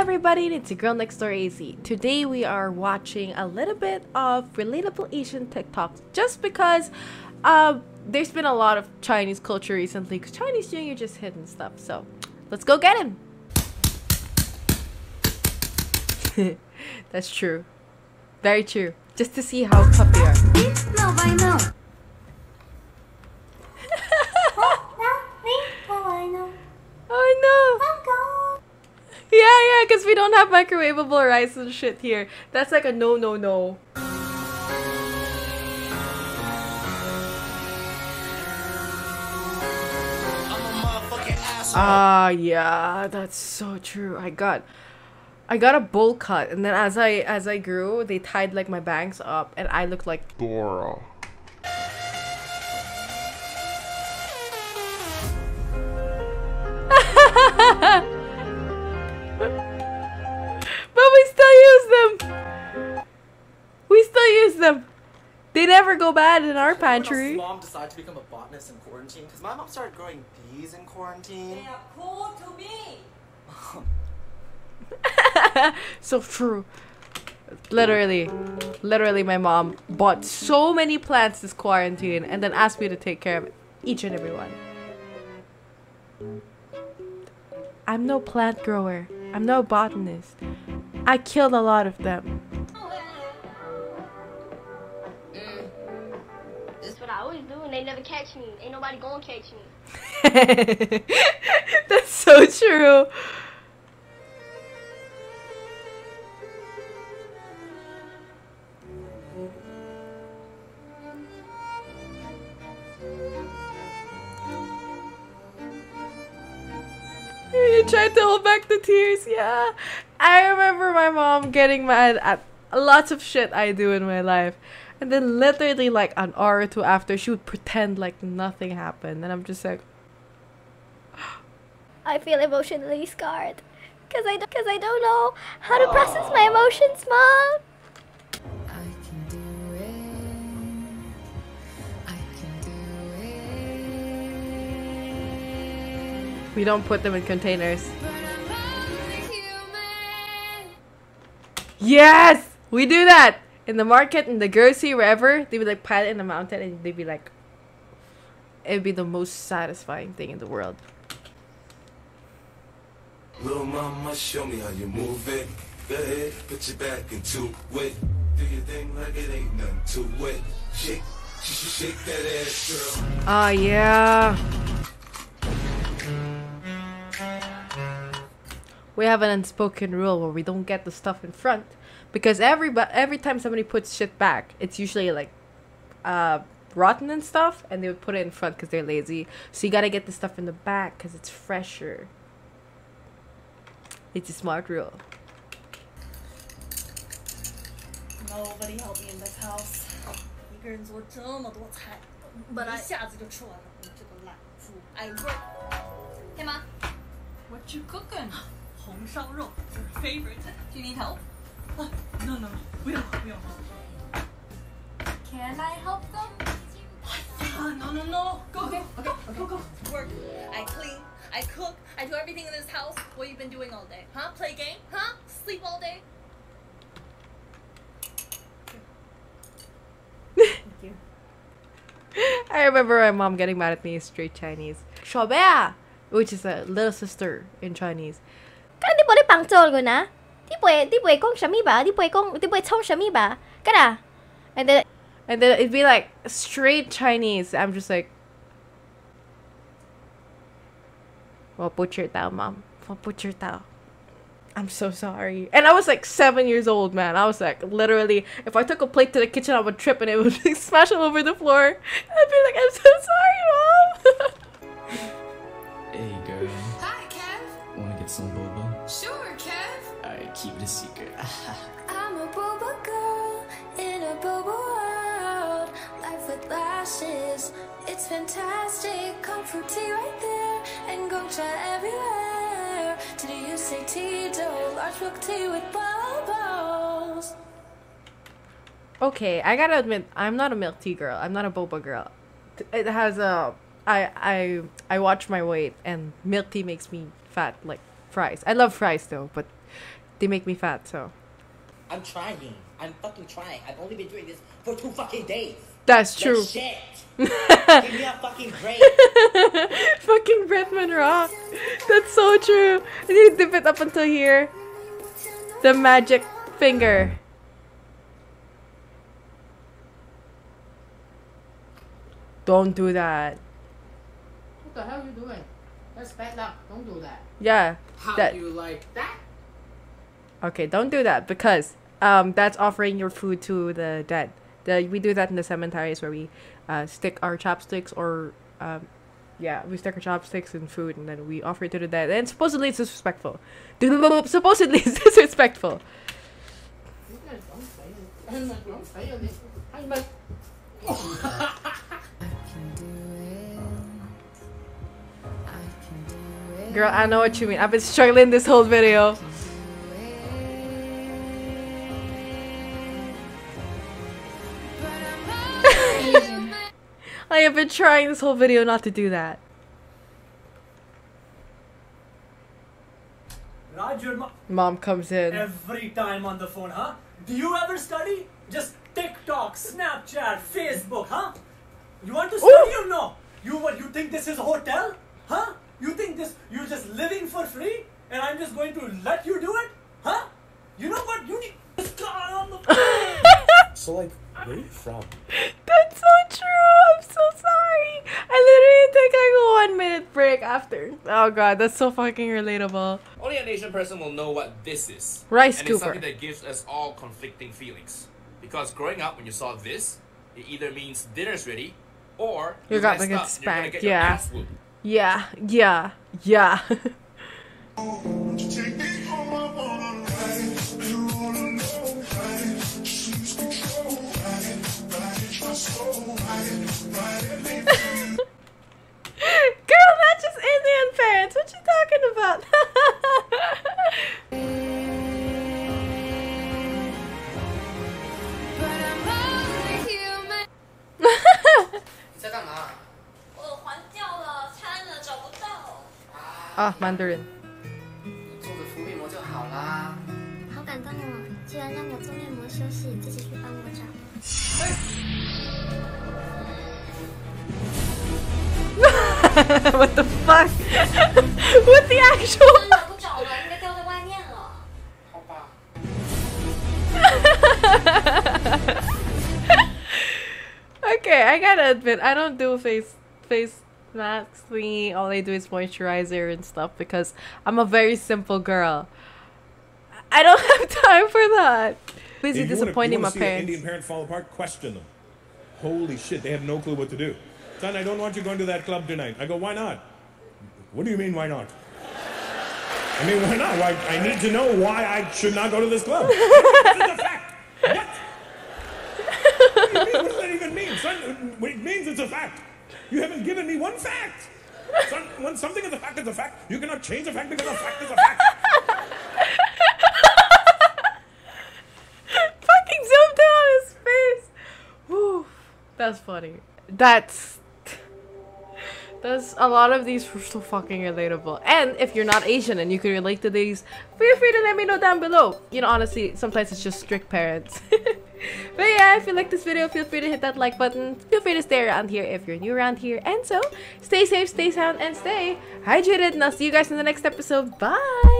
everybody, it's your girl next door AC. Today we are watching a little bit of relatable Asian TikToks just because uh, there's been a lot of Chinese culture recently because Chinese New Year just and stuff. So let's go get him. That's true. Very true. Just to see how tough they are. No, I know. Oh no! Yeah, yeah, because we don't have microwavable rice and shit here. That's like a no, no, no. Ah, yeah, that's so true. I got, I got a bowl cut, and then as I as I grew, they tied like my bangs up, and I looked like Dora. They never go bad in our pantry. else mom decided to become a botanist in quarantine? Because my mom started growing bees in quarantine. They are cool to me. so true. Literally, literally, my mom bought so many plants this quarantine and then asked me to take care of each and every one. I'm no plant grower. I'm no botanist. I killed a lot of them. Catch me. Ain't nobody gonna catch me. That's so true. You tried to hold back the tears, yeah. I remember my mom getting mad at lots of shit I do in my life. And then literally like an hour or two after she would pretend like nothing happened. And I'm just like I feel emotionally scarred. Cause I, cause I don't know how to process my emotions, mom. I can do it. I can do it. we don't put them in containers. But I'm only human. Yes! We do that! In the market, in the grocery, wherever, they would like pile it in the mountain and they'd be like it'd be the most satisfying thing in the world. Little mama, show me how you move it. Go ahead, put your back into it. Do your thing like it ain't nothing to it. Shake, sh- sh- shake that ass, girl. Ah yeah. We have an unspoken rule where we don't get the stuff in front because every bu- every time somebody puts shit back, it's usually like uh rotten and stuff, and they would put it in front because they're lazy. So you gotta get the stuff in the back because it's fresher. It's a smart rule. Nobody help me in this house。一个人做这么多菜， But I- 一下子就吃完了。你这个懒猪！I work。Hey, ma. What you cooking？红烧肉，your favorite。Do you need help？ No, no, no, we don't, we don't. Can I help them? No, no, no. Go, okay. go, okay, go, go. Work. I clean. I cook. I do everything in this house. What you been doing all day? Huh? Play game? Huh? Sleep all day? Thank you. I remember my mom getting mad at me straight Chinese. Shobea, which is a little sister in Chinese. 助佢นะ？啲背啲背讲什么吧？啲背讲啲背冲什么吧？咁啊？And then And then it'd be like straight Chinese. I'm just like, well, butcher tao, mom. Well, butcher tao. I'm so sorry. And I was like seven years old, man. I was like, literally, if I took a plate to the kitchen, I would trip and it would like, smash all over the floor. I'd be like, I'm so sorry, mom. Hey girl, Hi, Kev. wanna get some boba? Sure, Kev. Alright, keep it a secret. I'm a boba girl in a boba world. Life with lashes, it's fantastic. Comfort tea right there, and Gongcha everywhere. Did you say Tito? Large milk tea with bubbles. okay, I gotta admit, I'm not a milk tea girl. I'm not a boba girl. It has a. I I I watch my weight, and milk tea makes me fat like fries. I love fries though, but they make me fat. So I'm trying. I'm fucking trying. I've only been doing this for two fucking days. that's Like true. shit. Give me a fucking break. Fucking Bretman Rock. That's so true. I need to dip it up until here. The magic finger. Don't do that. What the hell are you doing? That's bad luck. Don't do that. Yeah. How That- do you like that? Okay, don't do that because um that's offering your food to the dead. The, we do that in the cemeteries where we uh, stick our chopsticks or um, yeah, we stick our chopsticks in food and then we offer it to the dead. And supposedly it's disrespectful. supposedly it's disrespectful. Girl, I know what you mean. I've been struggling this whole video. I have been trying this whole video not to do that. Raj, your mo- Mom comes in. every time on the phone, huh? Do you ever study? Just TikTok, Snapchat, Facebook, huh? You want to study or no? You what? You think this is a hotel, huh? You think this? You're just living for free, and I'm just going to let you do it, huh? You know what? You need this guy on the phone. So, like, where are you from? Break after. Oh god, that's so fucking relatable. Only an Asian person will know what this is. Rice and it's something that gives us all conflicting feelings. Because growing up, when you saw this, it either means dinner's ready, or You you got messed like a up, you're gonna spank, get your yeah. ass whooped. Yeah, yeah, yeah. Mandarin. 做个敷面膜就好啦。好感动哦！居然让我做面膜休息，自己去帮我找。 what the fuck? what the actual? 找不着了，应该掉在外面了。好吧。 okay, I gotta admit, I don't do face face masks thingy. All I do is moisturizer and stuff because I'm a very simple girl. I don't have time for that. Busy If you wanna- disappointing you my see parents. Indian parent fall apart. Question them. Holy shit, they have no clue what to do. Son, I don't want you going to that club tonight. I go, why not? What do you mean, why not? I mean, why not? Why, I need to know why I should not go to this club. it's a fact. What? What, do you mean? what does that even mean? Son, it means it's a fact. You haven't given me one fact. Son, when something is a fact, it's a fact. You cannot change a fact because a fact is a fact. Fucking zoomed on his face. Whew. That's funny. That's that's a lot of these were so fucking relatable. And if you're not Asian and you can relate to these, feel free to let me know down below. You know, honestly, sometimes it's just strict parents. but yeah, if you like this video, feel free to hit that like button. Feel free to stay around here if you're new around here. And so, stay safe, stay sound, and stay hydrated. And I'll see you guys in the next episode. Bye!